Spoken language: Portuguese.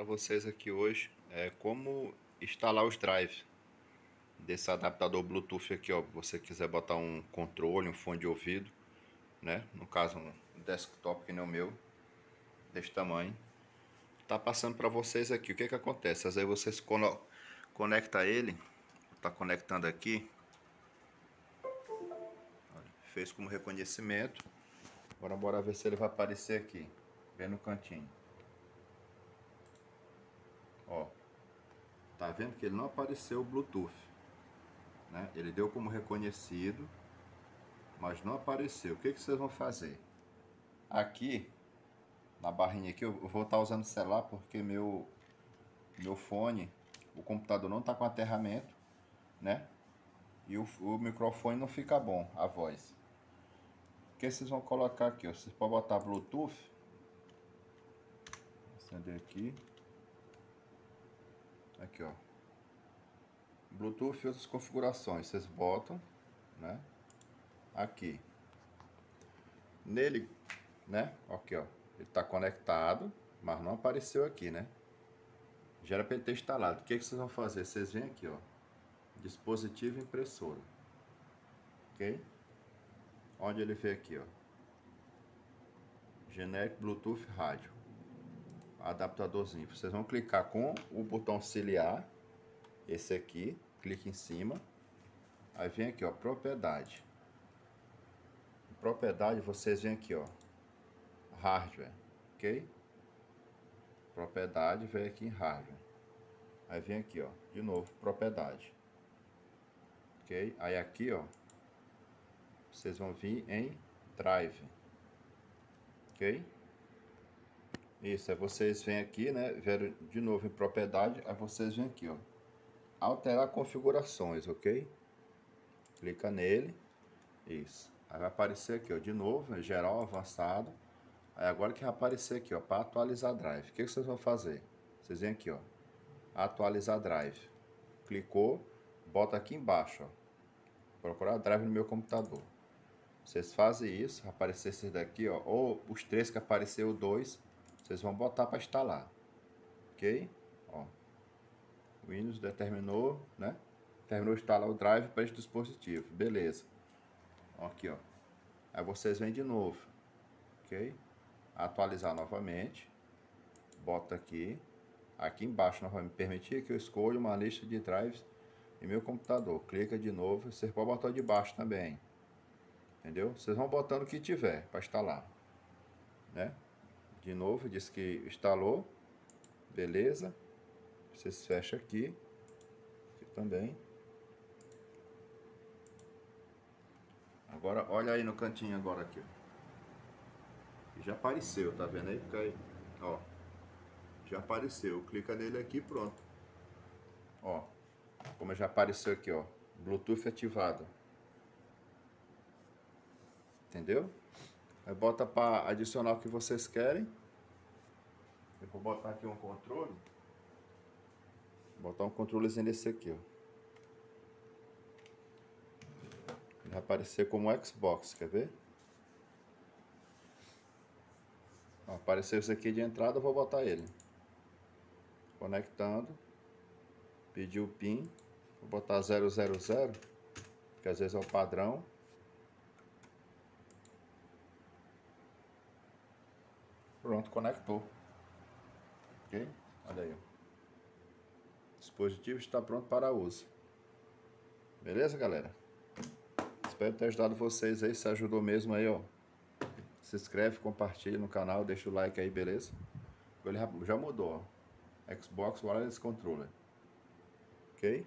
para vocês aqui hoje é como instalar os drives desse adaptador Bluetooth aqui, ó. Se você quiser botar um controle, um fone de ouvido, né? No caso, um desktop que nem o meu, desse tamanho. Tá passando para vocês aqui. O que que acontece? Às vezes vocês conecta ele, tá conectando aqui. Fez como reconhecimento. Agora bora ver se ele vai aparecer aqui, bem no cantinho. Ó, tá vendo que ele não apareceu o Bluetooth, né? Ele deu como reconhecido, mas não apareceu. O que que vocês vão fazer? Aqui, na barrinha aqui, eu vou estar tá usando o celular porque meu meu fone, o computador não tá com aterramento, né? E o, o microfone não fica bom, a voz. O que vocês vão colocar aqui, ó? Vocês podem botar Bluetooth. Acender aqui. Aqui, ó. Bluetooth e outras configurações. Vocês botam, né? Aqui. Nele, né? Aqui, ó. Ele tá conectado, mas não apareceu aqui, né? Já era para ele ter instalado. O que, que vocês vão fazer? Vocês vêm aqui, ó. Dispositivo impressora. Ok? Onde ele vem aqui, ó. Generic Bluetooth Rádio adaptadorzinho. Vocês vão clicar com o botão auxiliar, esse aqui, clique em cima. Aí vem aqui, ó, propriedade. Propriedade, vocês vêm aqui, ó, hardware, ok? Propriedade, vem aqui em hardware. Aí vem aqui, ó, de novo, propriedade. Ok? Aí aqui, ó, vocês vão vir em drive. Ok? Isso, aí vocês vêm aqui, né? Vieram de novo em propriedade, aí vocês vêm aqui, ó. Alterar configurações, ok? Clica nele. Isso. Aí vai aparecer aqui, ó, de novo, geral avançado. Aí agora que vai aparecer aqui, ó, para atualizar drive. O que, que vocês vão fazer? Vocês vêm aqui, ó. Atualizar drive. Clicou, bota aqui embaixo, ó. Procurar drive no meu computador. Vocês fazem isso, aparecer esses daqui, ó. Ou os três que apareceu, dois vocês vão botar para instalar. Ok? Ó. O Windows determinou, né? Terminou de instalar o drive para este dispositivo. Beleza. Aqui, ó. Aí vocês vêm de novo. Ok? Atualizar novamente. Bota aqui. Aqui embaixo novamente. Permitir que eu escolha uma lista de drives em meu computador. Clica de novo. Você pode botar de baixo também. Entendeu? Vocês vão botando o que tiver para instalar. Né? De novo, diz que instalou. Beleza. Vocês fecham aqui. Aqui também. Agora, olha aí no cantinho agora aqui. Já apareceu, tá vendo aí? Porque aí, ó. Já apareceu. Clica nele aqui pronto. Ó. Como já apareceu aqui, ó. Bluetooth ativado. Entendeu? Aí bota para adicionar o que vocês querem. Eu vou botar aqui um controle. Vou botar um controlezinho desse aqui, ó. Vai aparecer como Xbox, quer ver? Ó, apareceu esse aqui de entrada, eu vou botar ele. Conectando. Pedir o PIN. Vou botar 000, que às vezes é o padrão. Pronto, conectou. Ok? Olha aí. O dispositivo está pronto para uso. Beleza, galera? Espero ter ajudado vocês aí. Se ajudou mesmo aí, ó. Se inscreve, compartilha no canal, deixa o like aí, beleza? Ele já mudou, ó. Xbox Wireless Controller. Ok?